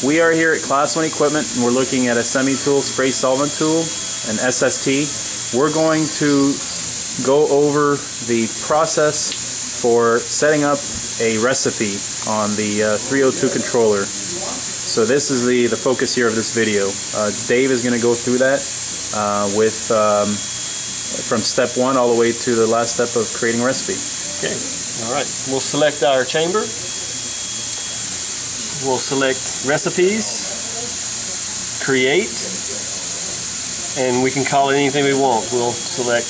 We are here at ClassOne Equipment and we're looking at a Semitool spray solvent tool, an SST. We're going to go over the process for setting up a recipe on the uh, 302 controller. So this is the, the focus here of this video. Uh, Dave is going to go through that uh, with um, from step one all the way to the last step of creating a recipe. Okay, all right. We'll select our chamber. We'll select recipes, create, and we can call it anything we want. We'll select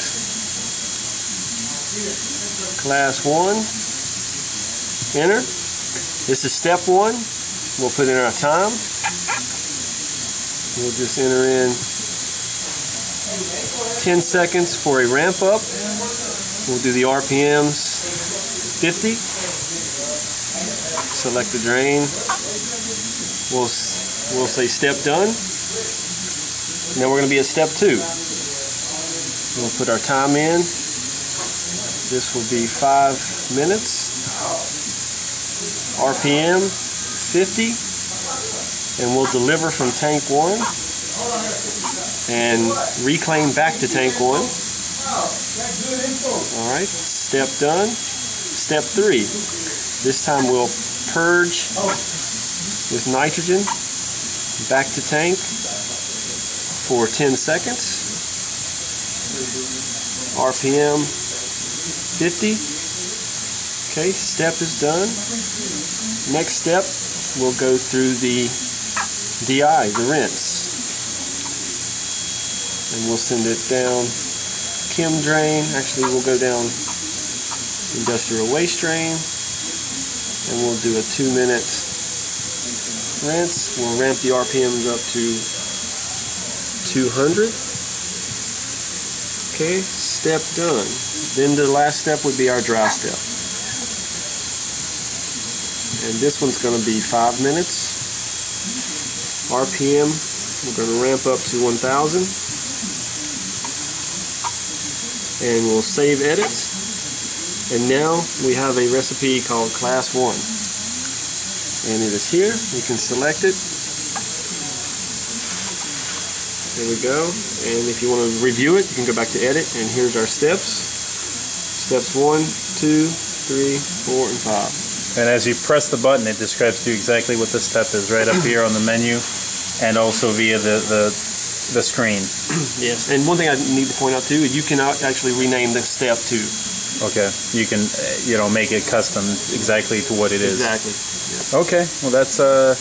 class one, enter. This is step one. We'll put in our time. We'll just enter in 10 seconds for a ramp up. We'll do the RPMs 50. Select the drain. We'll, we'll say step done. Now we're going to be at step two. We'll put our time in. This will be five minutes. RPM 50. And we'll deliver from tank one and reclaim back to tank one. All right, step done. Step three. This time we'll purge with nitrogen back to tank for 10 seconds. RPM 50. Okay, step is done. Next step, we'll go through the DI, the rinse. And we'll send it down chem drain. Actually, we'll go down industrial waste drain. And we'll do a two minute rinse. We'll ramp the RPMs up to 200. Okay, step done. Then the last step would be our dry step. And this one's going to be five minutes. RPM, we're going to ramp up to 1000. And we'll save edit. And now we have a recipe called class 1. And it is here. You can select it. There we go. And if you want to review it, you can go back to edit. And here's our steps. Steps 1, 2, 3, 4, and 5. And as you press the button, it describes to you exactly what the step is right up here on the menu and also via the, the, the screen. Yes, and one thing I need to point out too, is you can actually rename the step too. Okay, you can, you know, make it custom exactly to what it is. Exactly. Okay, well that's uh,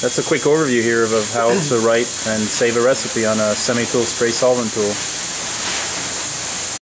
that's a quick overview here of, of how to write and save a recipe on a Semitool spray solvent tool.